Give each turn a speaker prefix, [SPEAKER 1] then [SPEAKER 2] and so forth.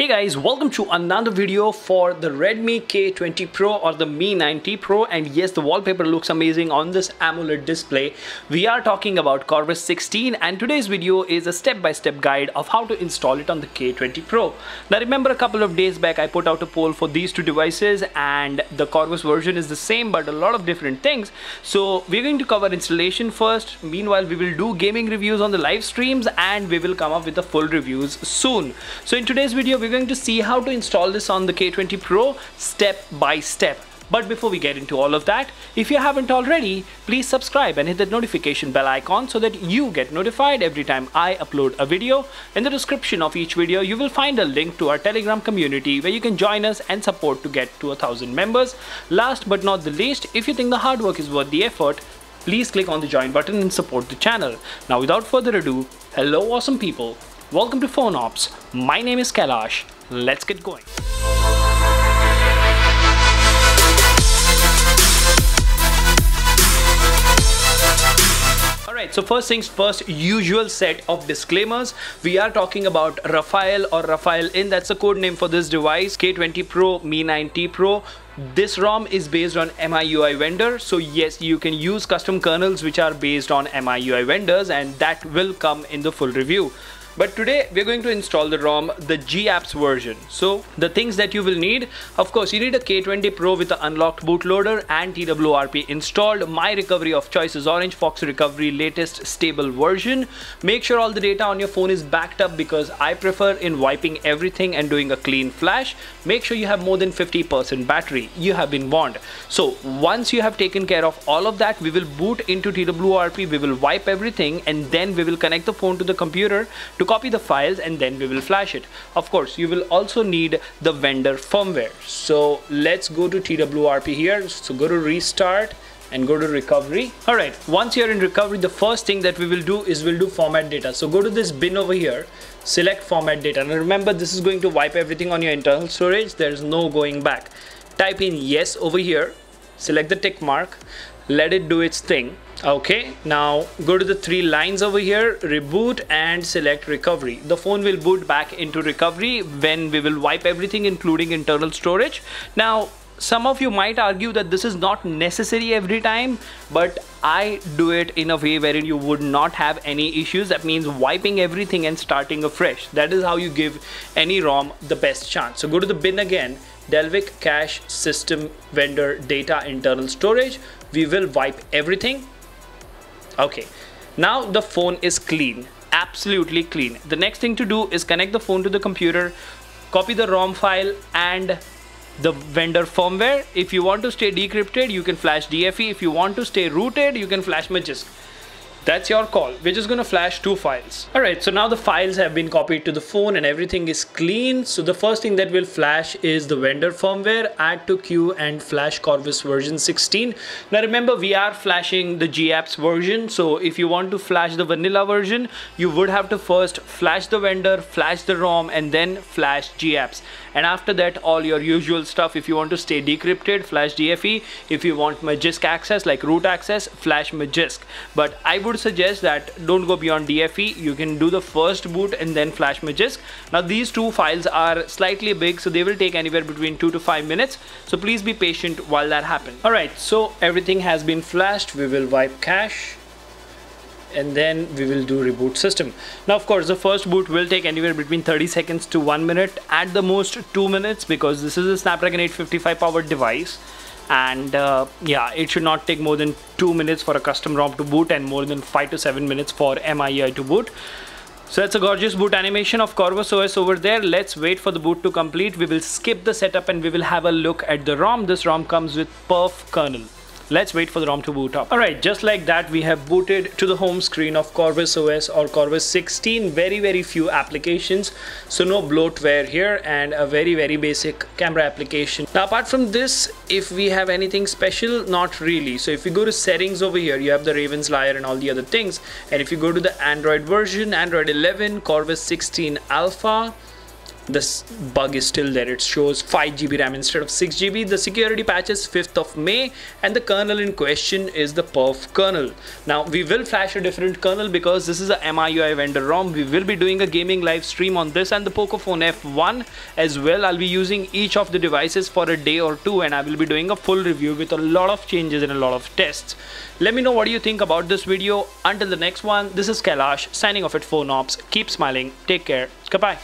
[SPEAKER 1] Hey guys, welcome to another video for the Redmi K20 Pro or the Mi 9T Pro and yes, the wallpaper looks amazing on this AMOLED display. We are talking about Corvus 16 and today's video is a step-by-step -step guide of how to install it on the K20 Pro. Now remember a couple of days back I put out a poll for these two devices and the Corvus version is the same but a lot of different things. So we're going to cover installation first. Meanwhile, we will do gaming reviews on the live streams and we will come up with the full reviews soon. So in today's video, we're going to see how to install this on the K20 Pro step by step. But before we get into all of that, if you haven't already, please subscribe and hit the notification bell icon so that you get notified every time I upload a video. In the description of each video, you will find a link to our Telegram community where you can join us and support to get to a thousand members. Last but not the least, if you think the hard work is worth the effort, please click on the join button and support the channel. Now without further ado, hello awesome people. Welcome to Phone Ops. My name is Kailash. Let's get going. Alright, so first things first, usual set of disclaimers. We are talking about Raphael or Raphael in, that's a code name for this device, K20 Pro, Mi 9T Pro. This ROM is based on MIUI vendor. So yes, you can use custom kernels which are based on MIUI vendors and that will come in the full review. But today we're going to install the ROM, the GApps version. So the things that you will need, of course, you need a K20 Pro with an unlocked bootloader and TWRP installed. My recovery of choice is Orange Fox Recovery latest stable version. Make sure all the data on your phone is backed up because I prefer in wiping everything and doing a clean flash. Make sure you have more than 50% battery. You have been warned. So once you have taken care of all of that, we will boot into TWRP, we will wipe everything and then we will connect the phone to the computer to copy the files and then we will flash it. Of course, you will also need the vendor firmware. So let's go to TWRP here. So go to restart and go to recovery. All right, once you're in recovery, the first thing that we will do is we'll do format data. So go to this bin over here, select format data. And remember, this is going to wipe everything on your internal storage. There's no going back. Type in yes over here, select the tick mark, let it do its thing. Okay now go to the three lines over here reboot and select recovery. The phone will boot back into recovery when we will wipe everything including internal storage. Now some of you might argue that this is not necessary every time but I do it in a way wherein you would not have any issues. That means wiping everything and starting afresh. That is how you give any ROM the best chance. So go to the bin again. Dalvik cache system vendor data internal storage we will wipe everything. Okay. Now the phone is clean. Absolutely clean. The next thing to do is connect the phone to the computer copy the rom file and the vendor firmware. If you want to stay decrypted you can flash dfe if you want to stay rooted you can flash magisk that's your call. We're just gonna flash two files. All right, so now the files have been copied to the phone and everything is clean. So the first thing that will flash is the vendor firmware, add to queue and flash Corvus version 16. Now remember, we are flashing the GApps version. So if you want to flash the vanilla version, you would have to first flash the vendor, flash the ROM and then flash GApps. And after that, all your usual stuff, if you want to stay decrypted, flash DFE. If you want Magisk access, like root access, flash Magisk. But I would would suggest that don't go beyond DFE. You can do the first boot and then flash Magisk. Now these two files are slightly big, so they will take anywhere between two to five minutes. So please be patient while that happens. All right, so everything has been flashed. We will wipe cache and then we will do reboot system now of course the first boot will take anywhere between 30 seconds to one minute at the most two minutes because this is a snapdragon 855 powered device and uh, yeah it should not take more than two minutes for a custom ROM to boot and more than five to seven minutes for MIUI to boot so that's a gorgeous boot animation of Corvus OS over there. Let's wait for the boot to complete. We will skip the setup and we will have a look at the ROM. This ROM comes with perf kernel. Let's wait for the ROM to boot up. Alright, just like that, we have booted to the home screen of Corvus OS or Corvus 16. Very, very few applications. So no bloatware here and a very, very basic camera application. Now, apart from this, if we have anything special, not really. So if you go to settings over here, you have the Raven's Lair and all the other things. And if you go to the Android version, Android 11, Corvus 16 Alpha, this bug is still there. It shows 5 GB RAM instead of 6 GB the security patch is 5th of May and the kernel in question is the perf kernel. Now we will flash a different kernel because this is a MIUI vendor ROM. We will be doing a gaming live stream on this and the Pocophone F1 as well. I'll be using each of the devices for a day or two and I will be doing a full review with a lot of changes and a lot of tests. Let me know what do you think about this video. Until the next one this is Kailash signing off at Phone Ops keep smiling. Take care. Goodbye